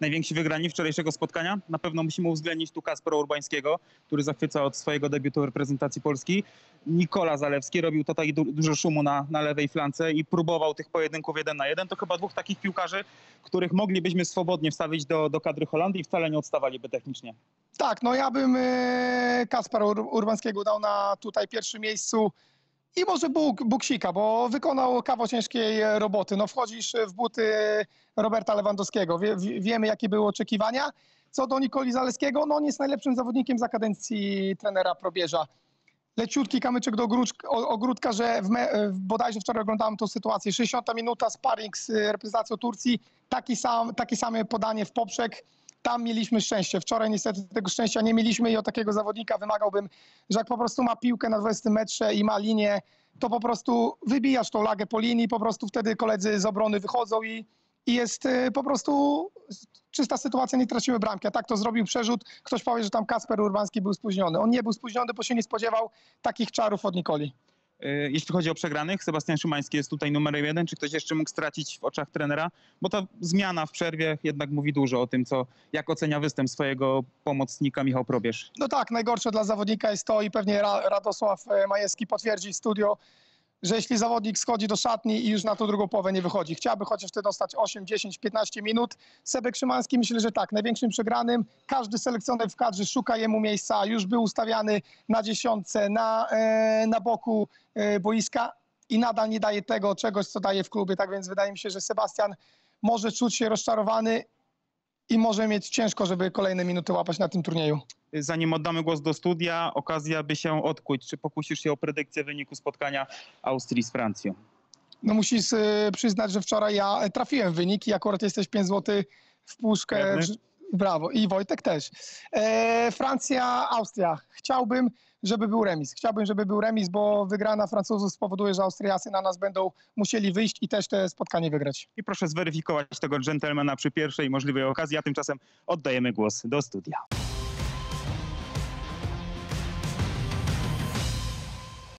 najwięksi wygrani wczorajszego spotkania. Na pewno musimy uwzględnić tu Kaspera Urbańskiego, który zachwyca od swojego debiutu w reprezentacji Polski. Nikola Zalewski robił tutaj du- dużo szumu na, na lewej flance i próbował tych pojedynków jeden na jeden. To chyba dwóch takich piłkarzy, których moglibyśmy swobodnie wstawić do, do kadry Holandii i wcale nie odstawaliby technicznie. Tak, no ja bym e, Kaspara Ur- Urbańskiego dał na tutaj pierwszym miejscu i może Bóg, Buksika, bo wykonał kawał ciężkiej roboty. No wchodzisz w buty Roberta Lewandowskiego, Wie, wie, wiemy jakie były oczekiwania. Co do Nikoli Zaleskiego, no on jest najlepszym zawodnikiem za kadencji trenera Probierza. Leciutki kamyczek do ogródka, że w me, bodajże wczoraj oglądałem tą sytuację. 60 minuta sparring z reprezentacją Turcji, taki sam, takie same podanie w poprzek tam mieliśmy szczęście. Wczoraj niestety tego szczęścia nie mieliśmy i od takiego zawodnika wymagałbym, że jak po prostu ma piłkę na 20 metrze i ma linię, to po prostu wybijasz tą lagę po linii, po prostu wtedy koledzy z obrony wychodzą i, i jest y, po prostu czysta sytuacja, nie tracimy bramki. A tak to zrobił przerzut. Ktoś powie, że tam Kasper Urbański był spóźniony. On nie był spóźniony, bo się nie spodziewał takich czarów od Nikoli. Yy, Jeśli chodzi o przegranych, Sebastian Szymański jest tutaj numerem jeden. Czy ktoś jeszcze mógł stracić w oczach trenera? Bo ta zmiana w przerwie jednak mówi dużo o tym, co, jak ocenia występ swojego pomocnika Michał Probierz. No tak, najgorsze dla zawodnika jest to i pewnie Ra- Radosław e, Majewski potwierdzi w studio, że jeśli zawodnik schodzi do szatni i już na tą drugą połowę nie wychodzi, chciałby chociaż wtedy dostać 8, 10, 15 minut. Sebek Szymański myślę, że tak, największym przegranym. Każdy selekcjoner w kadrze szuka jemu miejsca, już był ustawiany na dziesiątce, na, e, na boku e, boiska i nadal nie daje tego czegoś, co daje w klubie. Tak więc wydaje mi się, że Sebastian może czuć się rozczarowany i może mieć ciężko, żeby kolejne minuty łapać na tym turnieju. Zanim oddamy głos do studia, okazja by się odkuć. Czy pokusisz się o predykcję wyniku spotkania Austrii z Francją? No musisz e, przyznać, że wczoraj ja e, trafiłem w wyniki, akurat jesteś 5 zł w puszkę. Brawo. I Wojtek też. E, Francja, Austria. Chciałbym, żeby był remis. Chciałbym, żeby był remis, bo wygrana Francuzów spowoduje, że Austriacy na nas będą musieli wyjść i też te spotkanie wygrać. I proszę zweryfikować tego dżentelmena przy pierwszej możliwej okazji, a tymczasem oddajemy głos do studia.